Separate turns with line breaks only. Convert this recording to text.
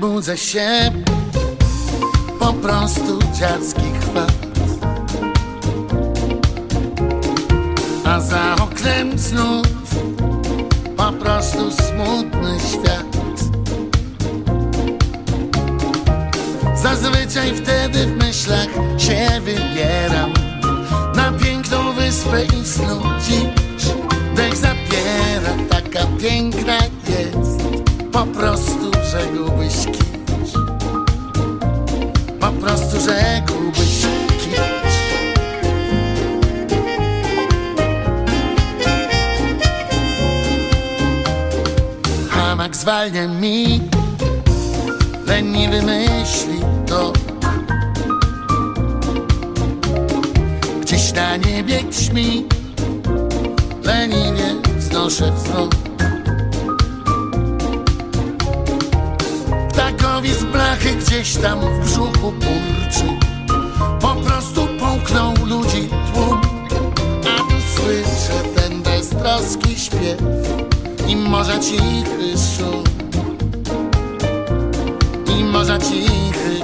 nudzę się Po prostu dziarski chwat A za oknem znów Po prostu smutny świat. Zazwyczaj wtedy w myślach się wybieram. Na piękną wyspę i snudzić Dech zabiera, taka piękna jest Po prostu rzekłbyś kicz Po prostu rzekłbyś kicz Hamak zwalnia mi. Leniwy myśli to. Gdzieś na niebie ćmi Leniwie wznoszę wzrok gdzieś tam w brzuchu burczy Po prostu połknął ludzi tłum. A słyszę ten beztroski śpiew. I morza cichy szum. I morza cichy